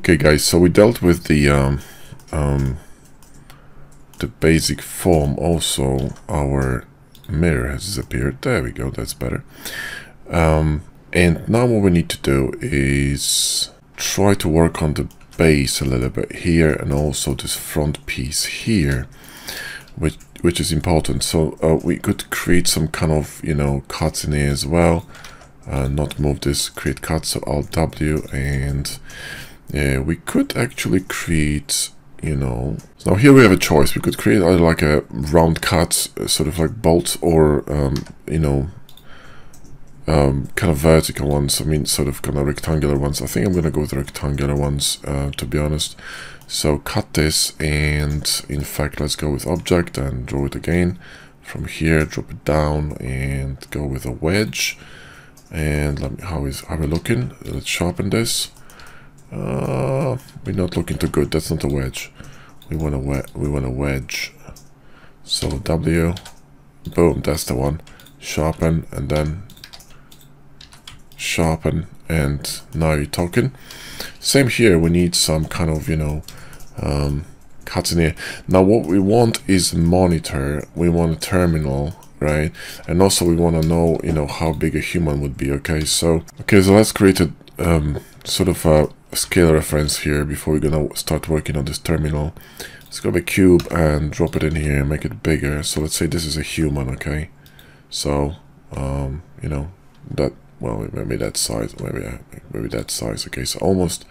Okay guys, so we dealt with the um, um, the basic form. Also, our mirror has disappeared. There we go, that's better. Um, and now what we need to do is try to work on the base a little bit here and also this front piece here, which which is important. So uh, we could create some kind of, you know, cuts in here as well. Uh, not move this, create cuts, so Alt W and yeah, we could actually create, you know, now here we have a choice. We could create either like a round cut, uh, sort of like bolts, or, um, you know, um, kind of vertical ones. I mean, sort of kind of rectangular ones. I think I'm going to go with the rectangular ones, uh, to be honest. So cut this, and in fact, let's go with object and draw it again. From here, drop it down, and go with a wedge. And let me, how is how are we looking? Let's sharpen this. Uh, we're not looking too good. That's not a wedge. We want a we, we want a wedge. So W, boom, that's the one. Sharpen and then sharpen and now you're talking. Same here. We need some kind of you know um, cuts in here. Now what we want is a monitor. We want a terminal right and also we want to know you know how big a human would be okay so okay so let's create a um, sort of a scale reference here before we're gonna start working on this terminal. Let's grab a cube and drop it in here and make it bigger. So let's say this is a human, okay? So, um, you know, that, well, maybe that size, maybe, maybe that size, okay? So almost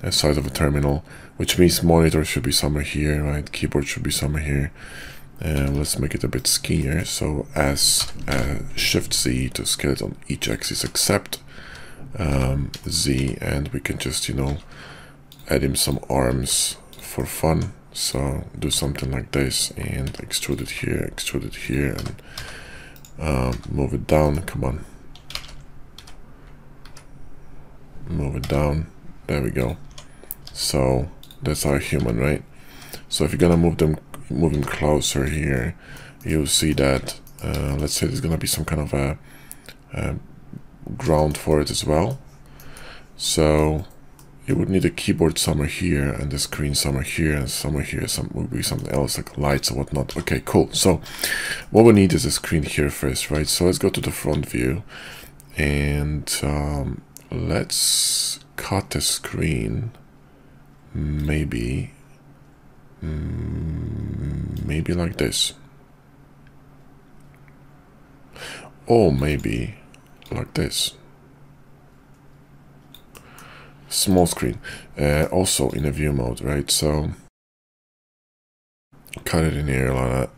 the size of a terminal, which means monitor should be somewhere here, right? Keyboard should be somewhere here. And let's make it a bit skinnier. So as uh, Shift Z to scale it on each axis except um, Z and we can just, you know, add him some arms for fun. So do something like this and extrude it here, extrude it here and uh, move it down. Come on. Move it down. There we go. So that's our human, right? So if you're gonna move them, move him closer here, you'll see that. Uh, let's say there's gonna be some kind of a, a ground for it as well. So you would need a keyboard somewhere here and the screen somewhere here and somewhere here some would be something else like lights or whatnot. Okay, cool. So what we need is a screen here first, right? So let's go to the front view and um, let's cut the screen maybe mm, maybe like this or maybe like this. Small screen, uh, also in a view mode, right? So cut it in here like that,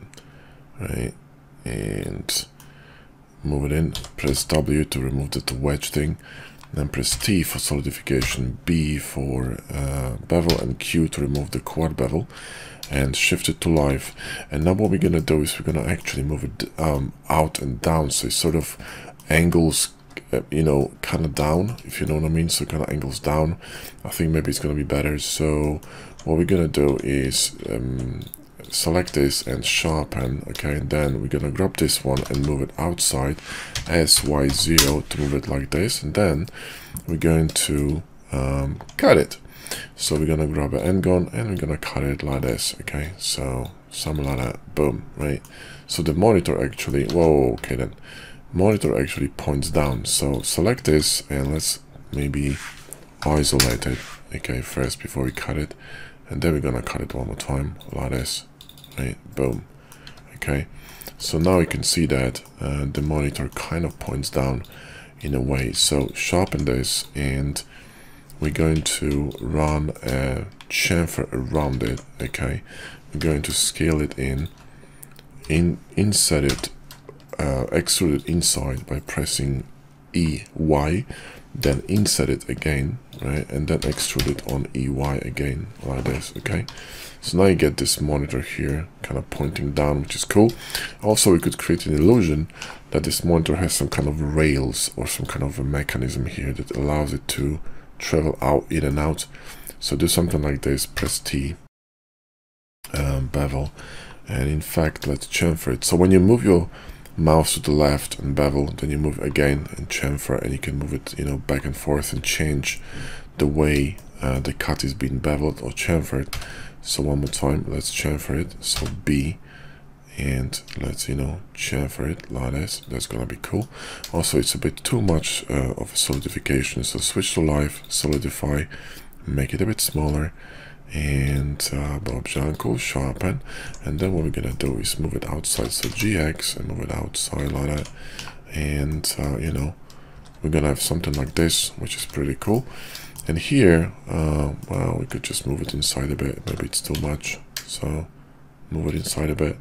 right? And move it in, press W to remove the wedge thing, then press T for solidification, B for uh, bevel, and Q to remove the quad bevel, and shift it to live. And now what we're gonna do is we're gonna actually move it um, out and down, so it's sort of angles uh, you know kind of down if you know what i mean so kind of angles down. I think maybe it's going to be better. So what we're going to do is um, select this and sharpen okay? And then we're going to grab this one and move it outside sy0 to move it like this. And then we're going to um, cut it. So we're going to grab an n-gon and we're going to cut it like this okay? So something like that. Boom right? So the monitor actually whoa okay then monitor actually points down. So select this and let's maybe isolate it, okay, first before we cut it. And then we're gonna cut it one more time, like this, right, boom, okay. So now you can see that uh, the monitor kind of points down in a way. So sharpen this and we're going to run a chamfer around it, okay. We're going to scale it in, in insert it uh, extrude it inside by pressing EY, then insert it again, right, and then extrude it on EY again, like this, okay? So now you get this monitor here, kind of pointing down, which is cool. Also, we could create an illusion that this monitor has some kind of rails or some kind of a mechanism here that allows it to travel out, in and out. So do something like this, press T, um, bevel, and in fact, let's chamfer it. So when you move your mouse to the left and bevel then you move again and chamfer and you can move it you know back and forth and change the way uh, the cut is being beveled or chamfered. So one more time let's chamfer it. So B and let's you know chamfer it like this. That's gonna be cool. Also it's a bit too much uh, of a solidification. So switch to live solidify make it a bit smaller and uh, Bob Janko sharpen and then what we're gonna do is move it outside so GX and move it outside like that. And uh, you know we're gonna have something like this which is pretty cool. And here uh, well we could just move it inside a bit. Maybe it's too much. So move it inside a bit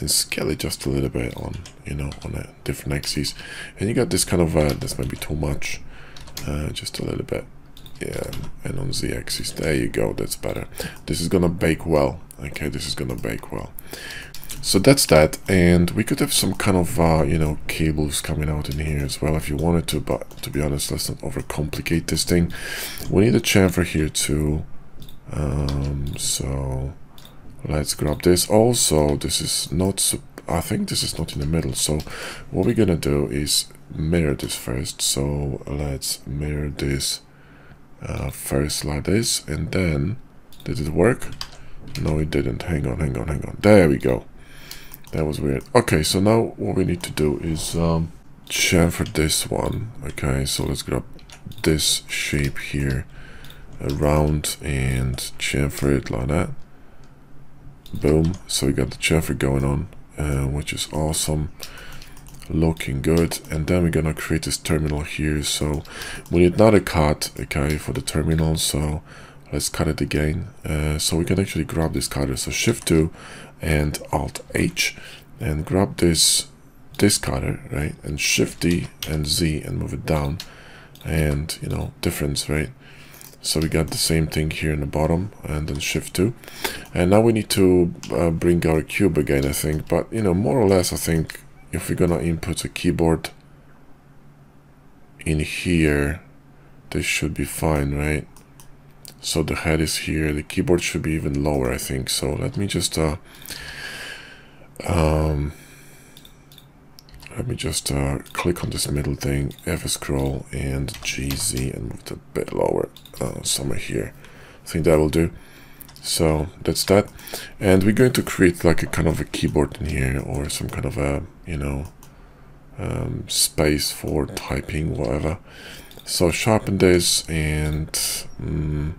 and scale it just a little bit on you know on a different axes and you got this kind of uh, this might be too much uh, just a little bit yeah and on z axis there you go that's better. This is gonna bake well. Okay this is gonna bake well. So that's that and we could have some kind of uh, you know cables coming out in here as well if you wanted to but to be honest let's not overcomplicate this thing. We need a chamfer here too. Um, so let's grab this. Also this is not I think this is not in the middle. So what we're gonna do is mirror this first. So let's mirror this uh, first like this and then did it work? No it didn't. Hang on hang on hang on. There we go. That was weird. Okay so now what we need to do is um, chamfer this one okay? So let's grab this shape here around and chamfer it like that. Boom. So we got the chamfer going on uh, which is awesome looking good and then we're gonna create this terminal here. So we need another cut okay for the terminal so let's cut it again. Uh, so we can actually grab this cutter so shift 2 and alt H and grab this this cutter right and shift D and Z and move it down. And you know difference right? So we got the same thing here in the bottom and then shift 2 and now we need to uh, bring our cube again I think. But you know more or less I think if we're gonna input a keyboard in here this should be fine right? So the head is here. The keyboard should be even lower I think. So let me just uh um let me just uh, click on this middle thing F scroll and GZ and move it a bit lower uh, somewhere here. I think that will do so that's that. And we're going to create like a kind of a keyboard in here or some kind of a you know um, space for typing whatever. So sharpen this and um,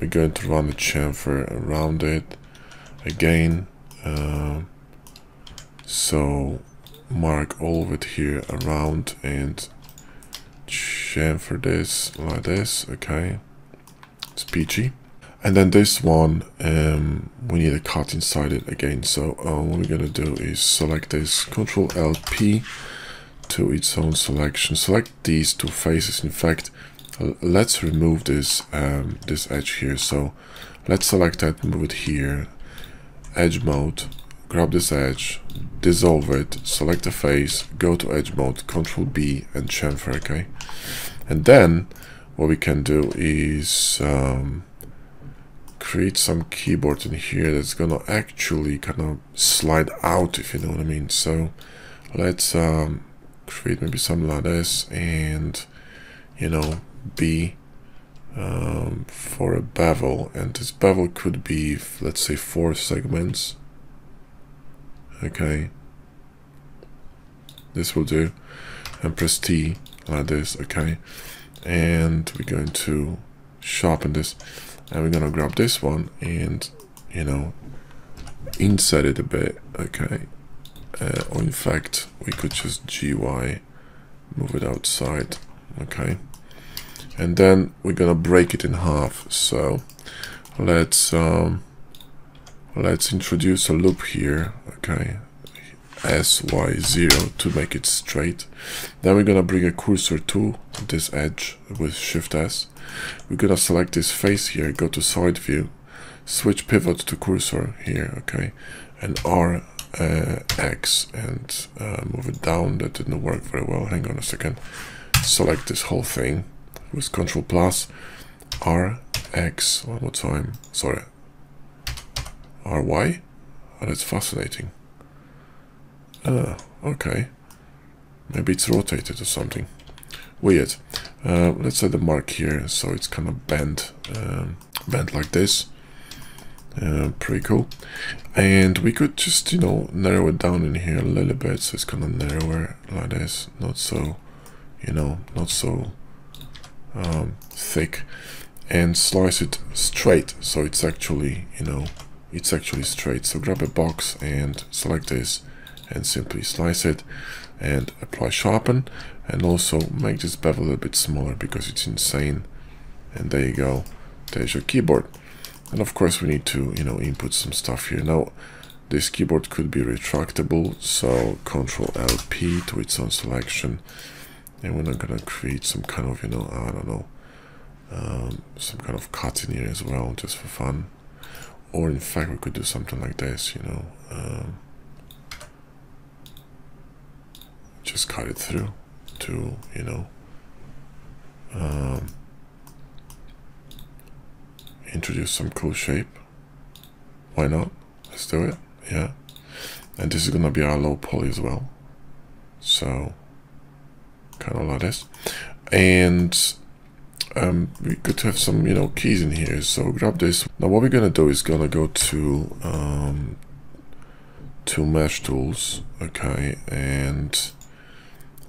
we're going to run the chamfer around it. Again uh, so mark all of it here around and chamfer this like this okay? It's peachy and then this one um, we need a cut inside it again. So uh, what we're gonna do is select this control LP to its own selection. Select these two faces. In fact let's remove this um, this edge here. So let's select that move it here edge mode grab this edge dissolve it select the face go to edge mode control B and chamfer okay? And then what we can do is um, create some keyboard in here that's gonna actually kind of slide out if you know what I mean. So let's um, create maybe like this and you know B um, for a bevel. And this bevel could be let's say four segments. Okay. This will do. And press T like this. Okay. And we're going to sharpen this and we're gonna grab this one and you know insert it a bit okay? Uh, or in fact we could just GY move it outside okay? And then we're gonna break it in half so let's um let's introduce a loop here okay? Sy0 to make it straight. Then we're gonna bring a cursor to this edge with shift s. We're gonna select this face here go to side view switch pivot to cursor here okay and r uh, x and uh, move it down. That didn't work very well. Hang on a second. Select this whole thing with control plus r x one more time. Sorry. Ry oh, that's fascinating. Uh, okay. Maybe it's rotated or something weird. Uh, let's set the mark here so it's kind of bent, um, bent like this. Uh, pretty cool. And we could just, you know, narrow it down in here a little bit so it's kind of narrower like this, not so, you know, not so um, thick. And slice it straight so it's actually, you know, it's actually straight. So grab a box and select this and simply slice it and apply sharpen and also make this bevel a little bit smaller because it's insane. And there you go. There's your keyboard. And of course we need to you know input some stuff here. Now this keyboard could be retractable so control LP to its own selection. And we're not gonna create some kind of you know I don't know um, some kind of cut in here as well just for fun. Or in fact we could do something like this you know um, just cut it through to you know um, introduce some cool shape. Why not? Let's do it. Yeah. And this is gonna be our low poly as well. So kind of like this. And um, we could have some you know keys in here. So grab this. Now what we're gonna do is gonna go to um, to mesh tools okay? And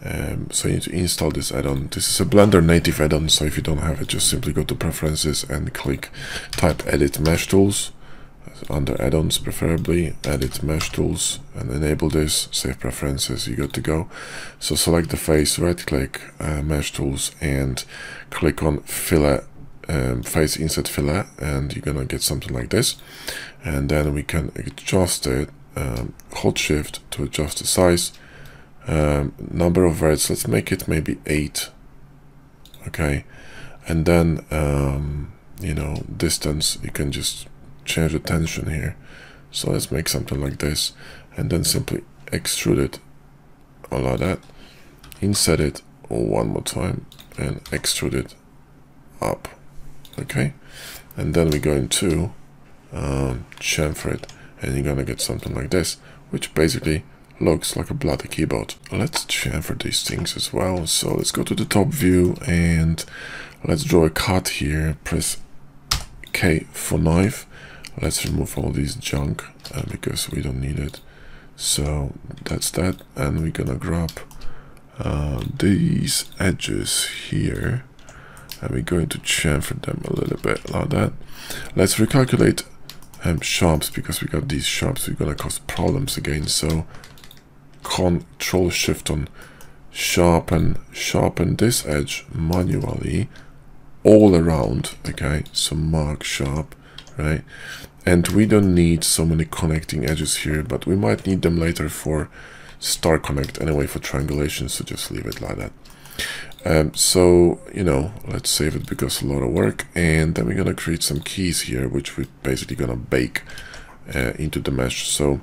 um, so you need to install this add-on. This is a blender native add-on so if you don't have it just simply go to preferences and click type edit mesh tools under add-ons preferably edit mesh tools and enable this save preferences you got to go. So select the face right click uh, mesh tools and click on fillet um, face inset fillet and you're gonna get something like this. And then we can adjust it um, hold shift to adjust the size um, number of verts let's make it maybe eight okay? And then um, you know distance you can just change the tension here. So let's make something like this and then simply extrude it allow that. Insert it one more time and extrude it up okay? And then we go into um, chamfer it and you're gonna get something like this which basically looks like a bloody keyboard. Let's chamfer these things as well. So let's go to the top view and let's draw a cut here. Press K for knife. Let's remove all this junk uh, because we don't need it. So that's that. And we're gonna grab uh, these edges here and we're going to chamfer them a little bit like that. Let's recalculate um, sharps because we got these sharps. We're gonna cause problems again. So control shift on sharpen sharpen this edge manually all around okay? So mark sharp right? And we don't need so many connecting edges here but we might need them later for star connect anyway for triangulation so just leave it like that. Um, so you know let's save it because a lot of work and then we're gonna create some keys here which we're basically gonna bake uh, into the mesh. So